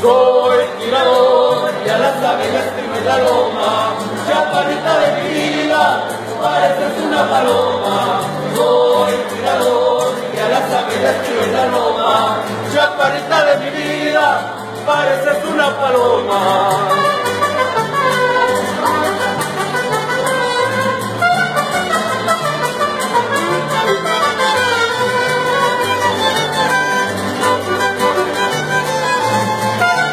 Soy tirador y a las abejas tengo la loma, chaparrita de mi vida, pareces una paloma. Soy tirador y a las abejas tengo la loma, chaparrita de mi vida, pareces una paloma.